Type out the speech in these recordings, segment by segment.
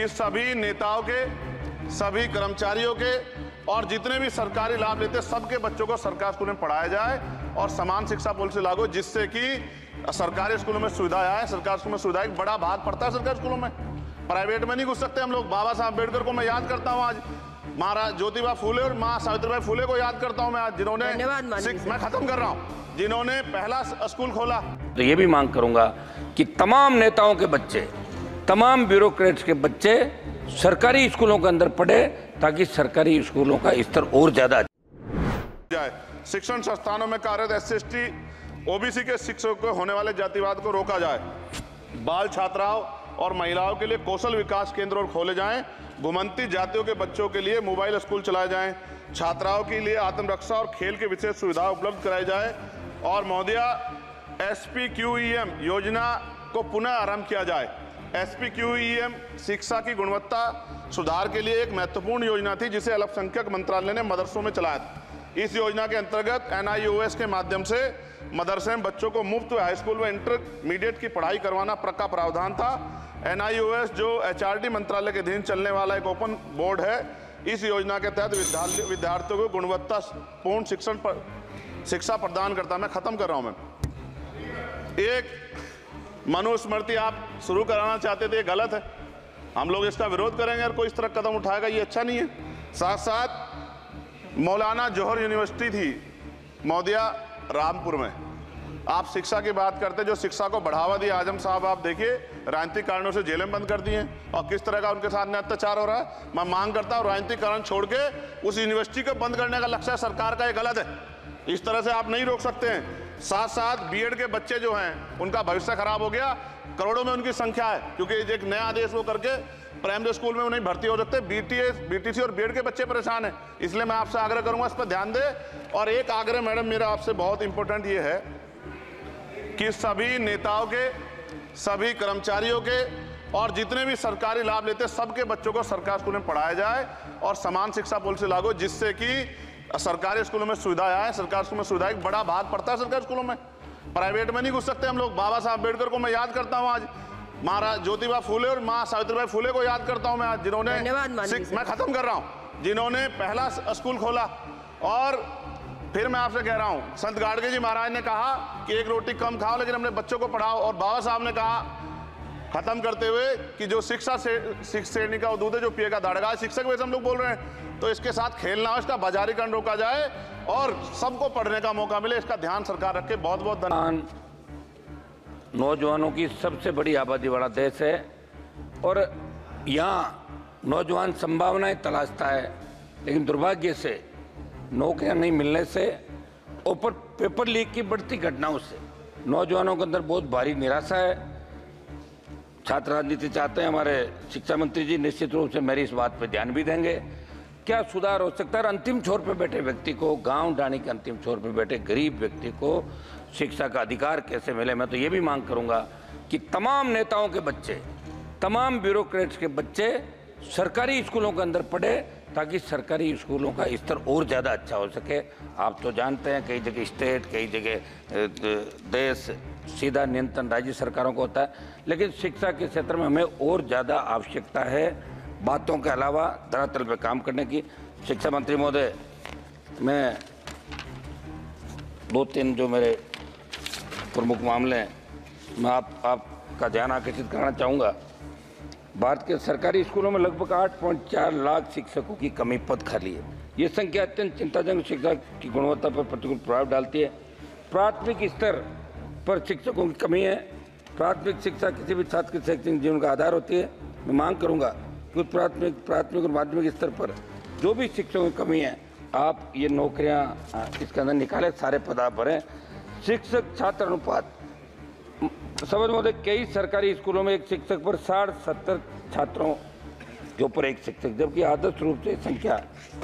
कि सभी नेताओं के सभी कर्मचारियों के और जितने भी सरकारी लाभ लेते सबके बच्चों को सरकारी स्कूल में पढ़ाया जाए और समान शिक्षा पॉलिसी लागू जिससे कि सरकारी स्कूलों में सुविधाएँ आए सरकारी स्कूलों में सुविधा एक बड़ा भाग पड़ता है सरकारी स्कूलों में। प्राइवेट में नहीं घुस सकते हम लोग। बाबा साहब अंबेडकर को मैं याद करता हूँ आज। महाराज ज्योतिबा फूले और माँ सावित्रीबाई फूले को याद करता हूँ मैं आज जिन्होंने मैं खत्म कर रहा हूँ। जिन्होंने पहला स्कूल खोला। तो ये भी मांग करूँगा कि तमाम नेताओं के बच्चे तमाम ब्यूरोक्रेट्स के बच्चे सरकारी स्कूलों के अंदर पढ़े ताकि सरकारी स्कूलों का स्तर और ज़्यादा जाए। शिक्षण संस्थानों में कार्यरत एस सी ओबीसी के शिक्षकों को होने वाले जातिवाद को रोका जाए। बाल छात्राओं और महिलाओं के लिए कौशल विकास केंद्र और खोले जाएँ। घुमंती जातियों के बच्चों के लिए मोबाइल स्कूल चलाए जाएँ। छात्राओं के लिए आत्मरक्षा और खेल की विशेष सुविधा उपलब्ध कराई जाए। और महोदया एस योजना को पुनः आरंभ किया जाए। SPQEM शिक्षा की गुणवत्ता सुधार के लिए एक महत्वपूर्ण योजना थी, जिसे अल्पसंख्यक मंत्रालय ने मदरसों में चलाया था। इस योजना के अंतर्गत एन के माध्यम से मदरसे में बच्चों को मुफ़्त हाई स्कूल व इंटरमीडिएट की पढ़ाई करवाना पक्का प्रावधान था। एन जो एच मंत्रालय के अधीन चलने वाला एक ओपन बोर्ड है, इस योजना के तहत विद्यालय, विद्यार्थियों को गुणवत्तापूर्ण शिक्षण पर शिक्षा प्रदान करता। मैं खत्म कर रहा हूँ मैं एक मनुस्मृति आप शुरू कराना चाहते थे गलत है। हम लोग इसका विरोध करेंगे और कोई इस तरह कदम उठाएगा, ये अच्छा नहीं है। साथ साथ मौलाना जौहर यूनिवर्सिटी थी, मौदिया, रामपुर में। आप शिक्षा की बात करते, जो शिक्षा को बढ़ावा दिया, आज़म साहब, आप देखिए, राजनीतिक कारणों से जेलें बंद कर दी हैं। और किस तरह का उनके साथ में अत्याचार हो रहा है, मैं मांग करता हूँ, राजनीतिक कारण छोड़ के, उस यूनिवर्सिटी को बंद करने का लक्ष्य सरकार का ये गलत है। इस तरह से आप नहीं रोक सकते हैं। साथ साथ बीएड के बच्चे जो हैं, उनका भविष्य खराब हो गया। करोड़ों में उनकी संख्या है, क्योंकि एक नया आदेश वो करके प्राइमरी स्कूल में उन्हें भर्ती हो सकते बीटीएस बीटीसी और बीएड के बच्चे परेशान हैं, इसलिए मैं आपसे आग्रह करूँगा, इस पर ध्यान दे। और एक आग्रह मैडम, मेरा आपसे बहुत इंपॉर्टेंट ये है कि सभी नेताओं के, सभी कर्मचारियों के और जितने भी सरकारी लाभ लेते हैं, सबके बच्चों को सरकारी स्कूल में पढ़ाया जाए और समान शिक्षा पॉलिसी लागू जिससे कि सरकारी स्कूलों में सुविधाएँ आए सरकारी स्कूल में सुविधा एक बड़ा भाग पड़ता है सरकारी स्कूलों में। प्राइवेट में नहीं घुस सकते हम लोग। बाबा साहब अंबेडकर को मैं याद करता हूँ आज। महाराज ज्योतिबा फूले और माँ सावित्रीबाई फूले को याद करता हूँ मैं आज जिन्होंने मैं खत्म कर रहा हूँ। जिन्होंने पहला स्कूल खोला। और फिर मैं आपसे कह रहा हूँ संत गाड़गे जी महाराज ने कहा कि एक रोटी कम खाओ लेकिन अपने बच्चों को पढ़ाओ। और बाबा साहब ने कहा खत्म करते हुए कि जो शिक्षा से शिक्ष श्रेणी का दूध है, जो पिएगा दाड़ेगा शिक्षक वैसे हम लोग बोल रहे हैं। तो इसके साथ खेलना, इसका बाजारीकरण रोका जाए और सबको पढ़ने का मौका मिले, इसका ध्यान सरकार रखे। बहुत बहुत धन्यवाद नौजवानों की सबसे बड़ी आबादी वाला देश है और यहाँ नौजवान संभावनाएँ तलाशता है, लेकिन दुर्भाग्य से, नौकरियाँ नहीं मिलने से ऊपर पेपर लीक की बढ़ती घटनाओं से, नौजवानों के अंदर बहुत भारी निराशा है। छात्र राजनीति चाहते हैं, हमारे शिक्षा मंत्री जी निश्चित रूप से मेरी इस बात पर ध्यान भी देंगे। क्या सुधार हो सकता है? अंतिम छोर पर बैठे व्यक्ति को, गाँव डाणी के अंतिम छोर पर बैठे गरीब व्यक्ति को शिक्षा का अधिकार कैसे मिले? मैं तो ये भी मांग करूँगा कि तमाम नेताओं के बच्चे, तमाम ब्यूरोक्रेट्स के बच्चे सरकारी स्कूलों के अंदर पढ़े, ताकि सरकारी स्कूलों का स्तर और ज़्यादा अच्छा हो सके। आप तो जानते हैं, कई जगह स्टेट, कई जगह देश सीधा नियंत्रण राज्य सरकारों को होता है। लेकिन शिक्षा के क्षेत्र में हमें और ज़्यादा आवश्यकता है बातों के अलावा धरातल पर काम करने की। शिक्षा मंत्री महोदय, मैं दो तीन जो मेरे प्रमुख मामले हैं, मैं आप, आपका ध्यान आकर्षित करना चाहूँगा। भारत के सरकारी स्कूलों में लगभग 8.4 लाख शिक्षकों की कमी पद खाली है। ये संख्या अत्यंत चिंताजनक शिक्षा की गुणवत्ता पर प्रतिकूल प्रभाव डालती है। प्राथमिक स्तर पर शिक्षकों की कमी है। प्राथमिक शिक्षा किसी भी छात्र के शैक्षणिक जीवन का आधार होती है। मैं मांग करूँगा कि प्राथमिक प्राथमिक और माध्यमिक स्तर पर जो भी शिक्षकों की कमी है, आप ये नौकरियाँ इसके अंदर निकालें, सारे पद आप भरें। शिक्षक छात्र अनुपात। समझ महोदय कई सरकारी स्कूलों में एक शिक्षक पर साठ सत्तर छात्रों के ऊपर एक शिक्षक, जबकि आदर्श रूप से संख्या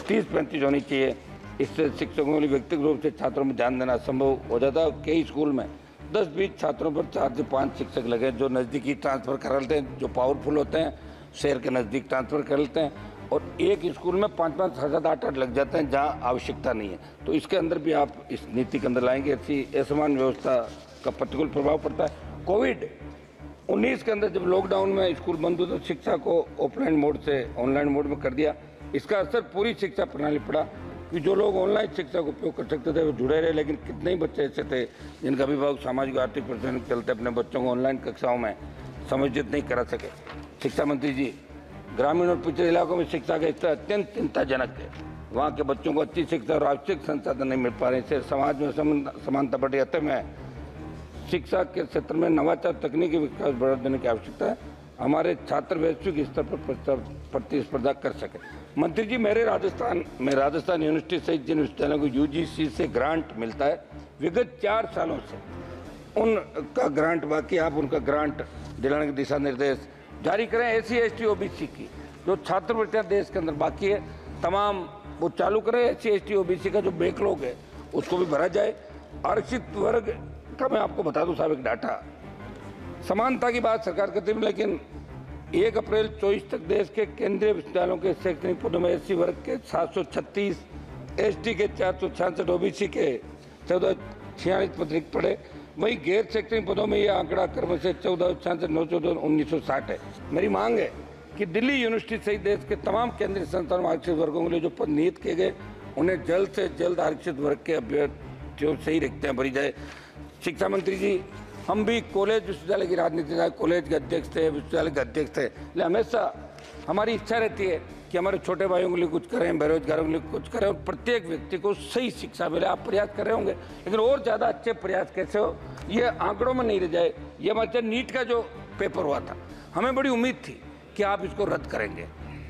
तीस पैंतीस होनी चाहिए। इससे शिक्षकों के लिए व्यक्तिगत रूप से छात्रों में ध्यान देना संभव हो जाता है। कई स्कूल में दस बीस छात्रों पर चार से पाँच शिक्षक लगे जो नज़दीकी ट्रांसफ़र कर लेते हैं, जो पावरफुल होते हैं, शहर के नज़दीक ट्रांसफ़र कर लेते हैं और एक स्कूल में पाँच पाँच सात आठ आठ लग जाते हैं जहाँ आवश्यकता नहीं है। तो इसके अंदर भी आप इस नीति के अंदर लाएँगे, ऐसी असमान व्यवस्था का प्रतिकूल प्रभाव पड़ता है। कोविड उन्नीस के अंदर जब लॉकडाउन में स्कूल बंद हुआ तो शिक्षा को ऑफलाइन मोड से ऑनलाइन मोड में कर दिया। इसका असर पूरी शिक्षा प्रणाली पड़ा। कि जो लोग ऑनलाइन शिक्षा का उपयोग कर सकते थे, वो जुड़े रहे, लेकिन कितने ही बच्चे ऐसे थे जिनका अभिभावक सामाजिक आर्थिक परेशानी के चलते अपने बच्चों को ऑनलाइन कक्षाओं में समुचित नहीं करा सके। शिक्षा मंत्री जी, ग्रामीण और पिछड़े इलाकों में शिक्षा का स्तर अत्यंत चिंताजनक है वहाँ के बच्चों को अच्छी शिक्षा और आवश्यक संसाधन नहीं मिल पा रहे इससे समाज में समानता बढ़ी। रहते में शिक्षा के क्षेत्र में नवाचार तकनीकी विकास बढ़ा देने की आवश्यकता है। हमारे छात्र वैश्विक स्तर पर प्रतिस्पर्धा- कर सके। मंत्री जी, मेरे राजस्थान में राजस्थान यूनिवर्सिटी सहित जिन विश्वविद्यालयों को यूजीसी से ग्रांट मिलता है, विगत चार सालों से उनका ग्रांट बाकी, आप उनका ग्रांट दिलाने के दिशा निर्देश जारी करें। A C S T OBC की जो छात्रवृत्तियाँ देश के अंदर बाकी है, तमाम वो चालू करें। S C S T OBC का जो बैकलॉग है, उसको भी भरा जाए। आरक्षित वर्ग का मैं आपको बता दूँ, साहब, एक डाटा। समानता की बात सरकार करती है, लेकिन एक अप्रैल चौबीस तक देश के केंद्रीय विश्वविद्यालयों के शैक्षणिक पदों में एससी वर्ग के सात सौ छत्तीस एस टी के चार सौ छियासठ ओबीसी के चौदह छियालीस पद रिक्त पड़े वहीं गैर शैक्षणिक पदों में यह आंकड़ा क्रम से चौदह छियासठ, नौ चौदह उन्नीस सौ साठ है। मेरी मांग है कि दिल्ली यूनिवर्सिटी सहित देश के तमाम केंद्रीय संस्थानों में आरक्षित वर्गों के लिए जो पद नियत किए गए, उन्हें जल्द से जल्द आरक्षित वर्ग के अभ्यर्थियों से ही रिक्तियाँ भरी जाए। शिक्षा मंत्री जी हम भी कॉलेज, विश्वविद्यालय की राजनीति में कॉलेज के अध्यक्ष थे, विश्वविद्यालय के अध्यक्ष थे। इसलिए हमेशा हमारी इच्छा रहती है कि हमारे छोटे भाइयों के लिए कुछ करें, बेरोजगारों के लिए कुछ करें और प्रत्येक व्यक्ति को सही शिक्षा मिले। आप प्रयास कर रहे होंगे, लेकिन और ज़्यादा अच्छे प्रयास कैसे हो? ये आंकड़ों में नहीं रह जाए। ये हमारे नीट का जो पेपर हुआ था, हमें बड़ी उम्मीद थी कि आप इसको रद्द करेंगे।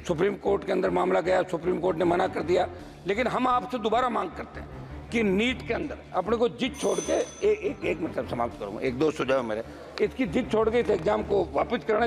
सुप्रीम कोर्ट के अंदर मामला गया, सुप्रीम कोर्ट ने मना कर दिया, लेकिन हम आपसे दोबारा मांग करते हैं। कि नीट के अंदर अपने को जिद छोड़ के ए, एक एक मिनट समाप्त करूँगा। एक दो सुझाव मेरे। इसकी जिद छोड़ के इस एग्ज़ाम को वापस करना